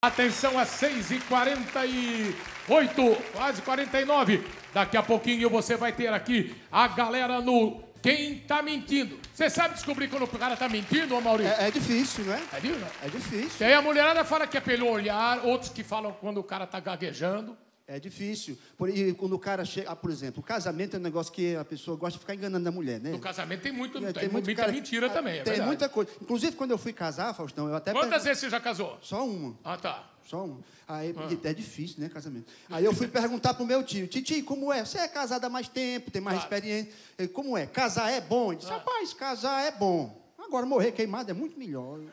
Atenção às 6h48, quase 49. Daqui a pouquinho você vai ter aqui a galera no Quem Tá Mentindo. Você sabe descobrir quando o cara tá mentindo, ô Maurício? É, é difícil, não é? É, viu? É difícil. E aí a mulherada fala que é pelo olhar, outros que falam quando o cara tá gaguejando. É difícil. Por, e quando o cara chega. Ah, por exemplo, o casamento é um negócio que a pessoa gosta de ficar enganando a mulher, né? No casamento tem, muito, É, tem, muita cara- mentira ah, também, é Tem verdade. muita coisa. Inclusive, quando eu fui casar, Faustão, eu até. Quantas vezes você já casou? Só uma. Ah, tá. Só uma. Aí, É difícil, né, casamento? Aí eu fui perguntar pro meu tio, Titi, como é? Você é casado há mais tempo, tem mais Claro. experiência. Ele, como é? Casar é bom? Ele disse, rapaz, casar é bom. Agora, morrer queimado é muito melhor. Me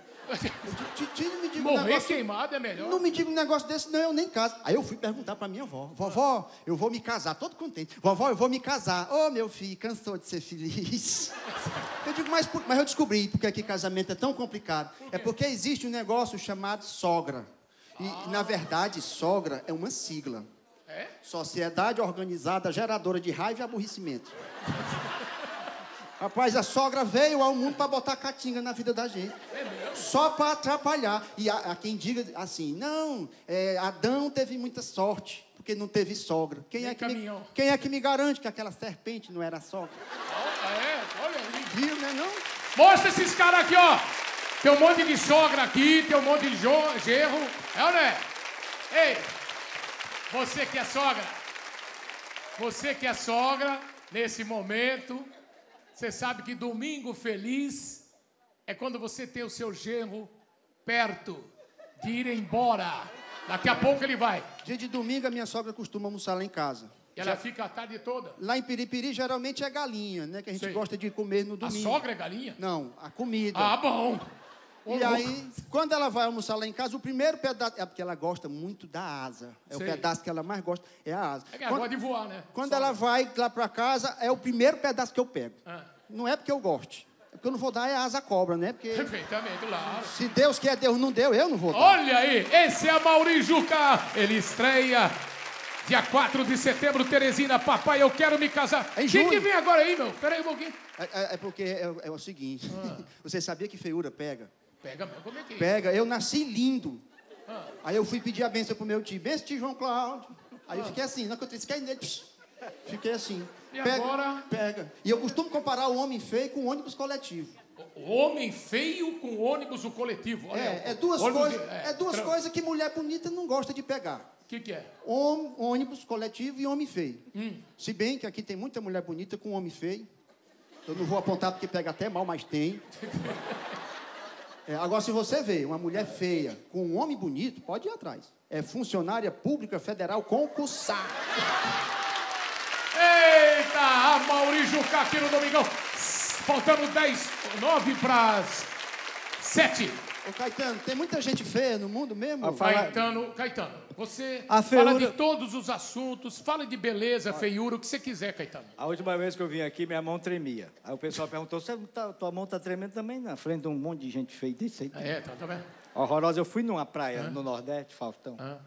diga um Morrer negócio... queimado é melhor. Não me diga um negócio desse, não, eu nem caso. Aí eu fui perguntar pra minha avó. Vovó, eu vou me casar, todo contente. Vovó, eu vou me casar. Ô, meu filho, cansou de ser feliz. Eu digo, mas, por- mas eu descobri porque que casamento é tão complicado. É porque existe um negócio chamado sogra. E, na verdade, sogra é uma sigla. É? Sociedade Organizada Geradora de Raiva e Aborrecimento. Rapaz, a sogra veio ao mundo para botar catinga na vida da gente. Só para atrapalhar. E há, quem diga assim, não, é, Adão teve muita sorte, porque não teve sogra. Quem Nem é, que me, quem é que me garante que aquela serpente não era sogra? Ah, é? Olha aí. Viu, né não? Mostra esses caras aqui, ó. Tem um monte de sogra aqui, tem um monte de gerro. É ou não é? Ei, você que é sogra, você que é sogra, nesse momento, você sabe que domingo feliz é quando você tem o seu genro perto de ir embora. Daqui a pouco ele vai. Dia de domingo, a minha sogra costuma almoçar lá em casa. E ela fica a tarde toda. Lá em Piripiri, geralmente é galinha, né? Que a gente Sei. gosta de comer no A domingo. sogra é galinha? Não, a comida. Ah, bom. E aí, quando ela vai almoçar lá em casa, o primeiro pedaço. É porque ela gosta muito da asa. É Sei. o pedaço que ela mais gosta, é a asa. É que ela Quando, gosta de voar, né? quando Sogra. ela vai lá para casa, é o primeiro pedaço que eu pego. Ah. Não é porque eu goste. É porque eu não vou dar é a asa cobra, né? Porque Perfeitamente, claro. se Deus quer, Deus não deu, eu não vou dar. Olha aí, esse é Mauri Juca. Ele estreia dia 4 de setembro, Teresina. Papai, eu quero me casar. É em Quem que vem agora aí, meu? Pera aí um pouquinho. É, é- é porque é, é o seguinte: Ah. você sabia que feiura pega? Pega, meu, como é que é? Pega, eu nasci lindo. Ah. Aí eu fui pedir a benção pro meu tio. Benção, tio João Cláudio. Aí eu fiquei assim, não que eu disse, cai nele. Fiquei assim. E pega, agora? Pega. E eu costumo comparar o homem feio com o ônibus coletivo. O homem feio com ônibus, o coletivo. Olha, É, é duas, coisas, de- é, duas tra- coisas que mulher bonita não gosta de pegar. O que, que é? Hom- ônibus coletivo e homem feio. Hum. Se bem que aqui tem muita mulher bonita com homem feio. Eu não vou apontar porque pega até mal, mas tem. É, agora, se você vê uma mulher feia com um homem bonito, pode ir atrás. É funcionária pública federal concursada. Eita, a Mauri aqui no Domingão. Faltando 10, 9 para 7. Ô, Caetano, tem muita gente feia no mundo mesmo? Caetano, Caetano, você A fala feiura- de todos os assuntos, fala de beleza, feiura, o que você quiser, Caetano. A última vez que eu vim aqui, minha mão tremia. Aí o pessoal perguntou, "Você tá- tua mão tá tremendo também na frente de um monte de gente feia desse aí. É, tá, tá vendo? Horrorosa. Eu fui numa praia no Nordeste, Faustão, Ah,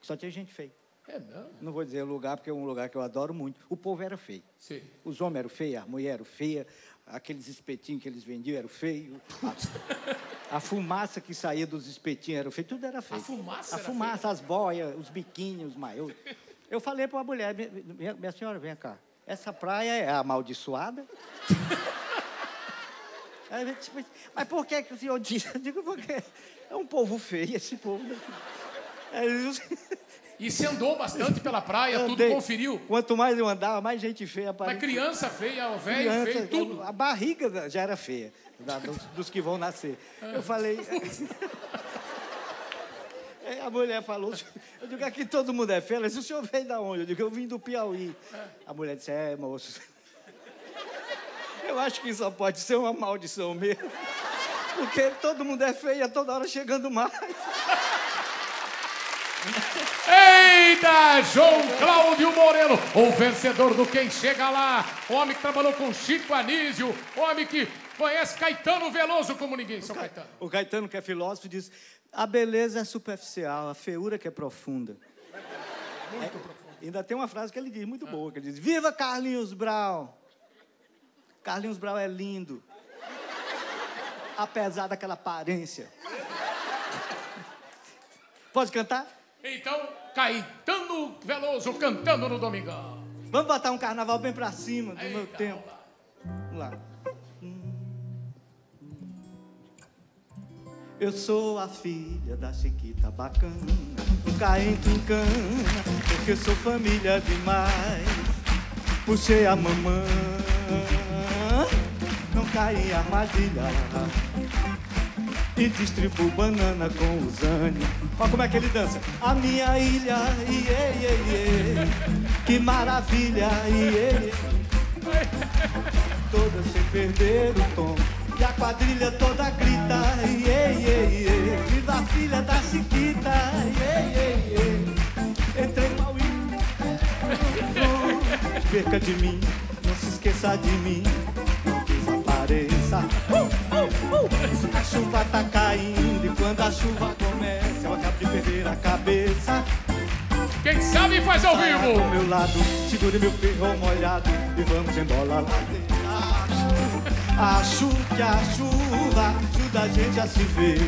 que só tinha gente feia. é mesmo? Não vou dizer o lugar, porque é um lugar que eu adoro muito. O povo era feio. Sim. Os homens eram feios, a mulher era feia, aqueles espetinhos que eles vendiam eram feios. A, a fumaça que saía dos espetinhos era feio, tudo era feio. A fumaça A fumaça, as boias, os biquinhos, os maiôs. Eu falei para a mulher, minha, minha- senhora, vem cá, essa praia é amaldiçoada? Aí eu disse, mas, por que, que o senhor disse? Eu digo, porque é um povo feio esse povo. daqui." Aí E você andou bastante pela praia, tudo "Andei." conferiu. Quanto mais eu andava, mais gente feia Mas aparecia. criança feia, o velho feio, tudo. A barriga já era feia, dos, dos que vão nascer. Eu falei. Aí a mulher falou, eu digo, aqui todo mundo é feio. Ela disse, o senhor veio da onde? Eu digo, eu vim do Piauí. A mulher disse, é, moço. Eu acho que só pode ser uma maldição mesmo. Porque todo mundo é feio, é toda hora chegando mais. Eita, João Cláudio Moreno, o vencedor do Quem Chega Lá, o homem que trabalhou com Chico Anísio, o homem que conhece Caetano Veloso como ninguém, seu Caetano. O Caetano, que é filósofo, diz: a beleza é superficial, a feiura que é profunda. Muito profunda. Ainda tem uma frase que ele diz, muito boa, que ele diz: Viva Carlinhos Brown! Carlinhos Brown é lindo. Apesar daquela aparência. Pode cantar? Então, Caetano Veloso cantando no Domingão. Vamos botar um carnaval bem pra cima do meu tempo. vamos lá. Eu sou a filha da Chiquita bacana, nunca entro em cana, porque sou família demais. Puxei a mamãe, não caí em armadilha. E distribuo banana com os ânimos. Olha como é que ele dança. A minha ilha, iê, iê, iê. Que maravilha, iê, iê toda sem perder o tom. E a quadrilha toda grita, iê, iê, iê. Viva a filha da Chiquita, iê, iê, iê. Entrei mal e perca de mim, não se esqueça de mim, Sabe faz ao vivo. do meu lado, segure meu ferro molhado e vamos embora lá dentro. Acho que a chuva ajuda a gente a se ver.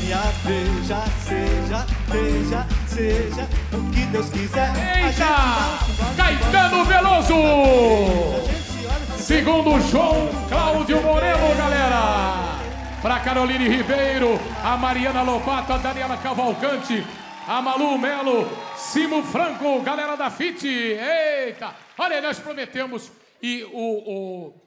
Minha veja, seja, seja, seja o que Deus quiser. Eita! Caetano Veloso! Segundo João Cláudio Moreno, galera. Para Caroline Ribeiro, a Mariana Lobato, a Daniela Cavalcante, a Malu Melo, Simo Franco, galera da FIT. Eita! Olha, nós prometemos e o, o,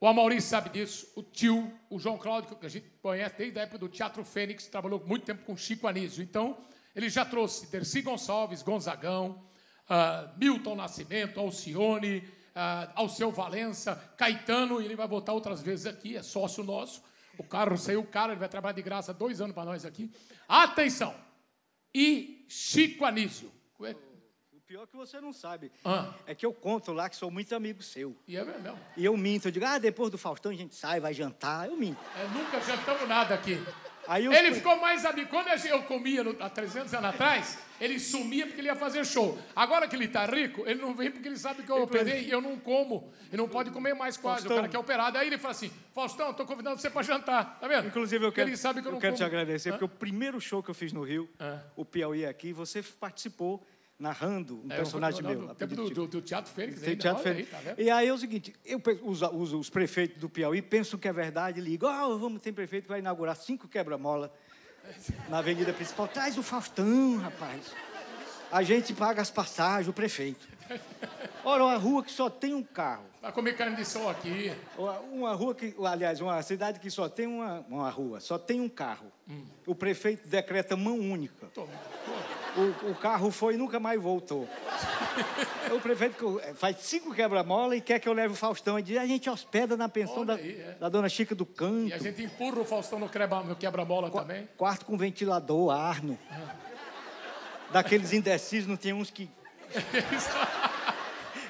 o Amaury sabe disso, o tio, o João Cláudio, que a gente conhece desde a época do Teatro Fênix, trabalhou muito tempo com Chico Anísio. Então, ele já trouxe Dercy Gonçalves, Gonzagão, ah, Milton Nascimento, Alcione, ah, Alceu Valença, Caetano, e ele vai voltar outras vezes aqui, é sócio nosso. O carro saiu caro, ele vai trabalhar de graça dois anos para nós aqui. Atenção! E Chico Anísio. O pior que você não sabe. Ah. É que eu conto lá que sou muito amigo seu. E é mesmo. E eu minto, eu digo, ah, depois do Faustão a gente sai, vai jantar. Eu minto. É, nunca jantamos nada aqui. Aí Ele ficou mais amigo. Quando eu comia no- há 300 anos atrás, ele sumia porque ele ia fazer show. Agora que ele tá rico, ele não vem porque ele sabe que eu operei e eu não como. Ele não pode comer mais quase. Faustão. O cara que é operado. Aí ele fala assim: Faustão, tô convidando você para jantar. Tá vendo? Inclusive, eu quero, Ele sabe que eu eu não quero como. te agradecer, Hã? porque o primeiro show que eu fiz no Rio, Ah. o Piauí aqui, você participou narrando um É, personagem meu. no tempo do, do, do Teatro Fênix. Ainda, teatro olha aí, tá vendo? E aí é o seguinte, eu, os, os- os prefeitos do Piauí pensam que é verdade, ligam, ah, vamos, tem prefeito que vai inaugurar cinco quebra-mola na avenida principal. Traz o Faustão, rapaz. A gente paga as passagens, o prefeito. Ora, uma rua que só tem um carro. Vai comer carne de sol aqui. Uma rua que, aliás, uma cidade que só tem uma, uma rua, só tem um carro. O prefeito decreta mão única. Toma. O, o carro foi e nunca mais voltou. o prefeito co- faz cinco quebra-mola e quer que eu leve o Faustão. E diz, a gente hospeda na pensão da, aí, é. da dona Chica do E Canto. a gente empurra o Faustão no quebra- no quebra-mola também. Quarto com ventilador, arno. Daqueles indecisos, não tem uns que...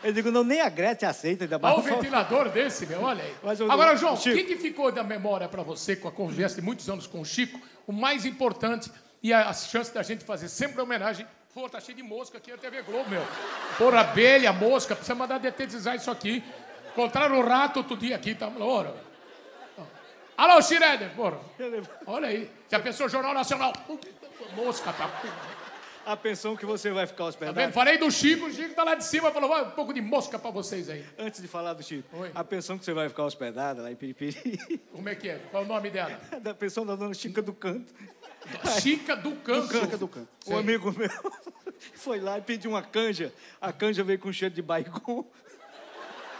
Eu digo, não, nem a Gretchen aceita. Ainda mais Olha o ventilador desse, meu, olha aí. Eu- Agora, João, o que, que ficou da memória para você com a convivência de muitos anos com o Chico? O mais importante e a, a chance da gente fazer sempre homenagem. Pô, tá cheio de mosca aqui na TV Globo, meu. Porra, abelha, mosca, precisa mandar detetizar isso aqui. Encontraram um rato outro dia aqui, tá? Ora. Alô, Schroeder, porra. Olha aí. Já pensou Jornal Nacional? Mosca, tá? A pensão que você vai ficar Tá hospedado. vendo? Falei do Chico, o Chico tá lá de cima, falou, um pouco de mosca para vocês aí. Antes de falar do Chico, Oi. a pensão que você vai ficar hospedada lá em Piripiri, Como é que é? Qual é o nome dela? da pensão da dona Chica do Canto. Chica do Canto. Chica do Canto. Um amigo meu foi lá e pediu uma canja. A canja veio com cheiro de baigon.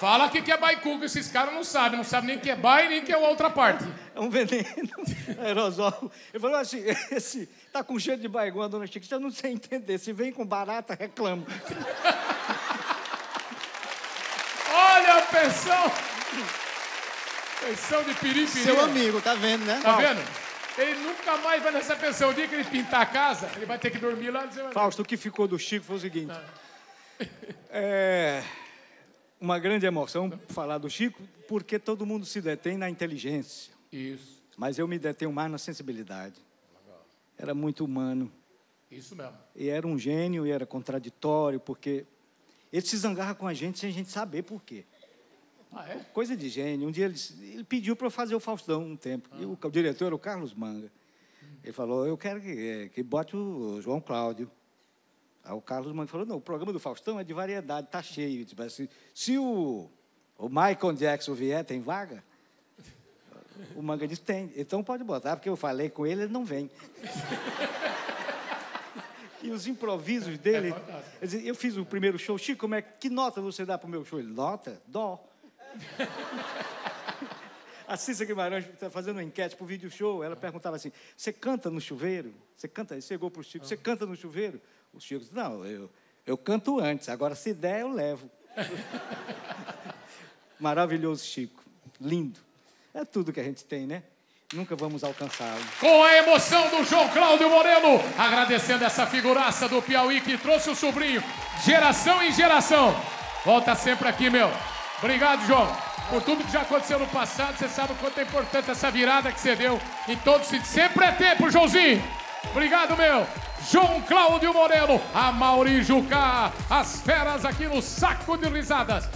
Fala que que é baicu, que esses caras não sabem. Não sabem nem que é bai, nem que é outra parte. É um veneno, aerosol. Ele falou assim, esse tá com cheiro de baigon, a dona Chica. Eu não sei entender. Se vem com barata, reclama. Olha a pensão. Pensão de piripiri. Seu amigo, tá vendo, né? Tá vendo? Ele nunca mais vai nessa pensão. O dia que ele pintar a casa, ele vai ter que dormir lá. Você vai... Fausto, o que ficou do Chico foi o seguinte. É uma grande emoção falar do Chico, porque todo mundo se detém na inteligência. Isso, Mas eu me detenho mais na sensibilidade. Era muito humano. isso mesmo. E era um gênio e era contraditório, porque ele se zangava com a gente sem a gente saber por quê. Ah, é? Coisa de gênio. Um dia ele, ele pediu para eu fazer o Faustão um tempo. E o, o diretor era o Carlos Manga. Ele falou, eu quero que, que bote o João Cláudio. Aí o Carlos Manga falou, não, o programa do Faustão é de variedade, tá cheio. Tipo, assim, se o, o Michael Jackson vier, tem vaga? O Manga disse, tem. Então pode botar, porque eu falei com ele, ele não vem. e os improvisos dele. É eu fiz o primeiro show, Chico, como é, que nota você dá para o meu show? Ele, nota? Dó. A Cissa Guimarães está fazendo uma enquete para o vídeo show. Ela perguntava assim: Você canta no chuveiro? Você canta? Chegou para o Chico: Você canta no chuveiro? O Chico disse: Não, eu, eu canto antes. Agora, se der, eu levo. Maravilhoso, Chico. Lindo. É tudo que a gente tem, né? Nunca vamos alcançá-lo. Com a emoção do João Cláudio Moreno, agradecendo essa figuraça do Piauí que trouxe o sobrinho, geração em geração. Volta sempre aqui, meu. Obrigado, João por tudo que já aconteceu no passado, você sabe o quanto é importante essa virada que você deu em todos os Sempre é tempo, Joãozinho. Obrigado, meu. João Cláudio Moreno, a Mauri Jucá, as feras aqui no Saco de Risadas.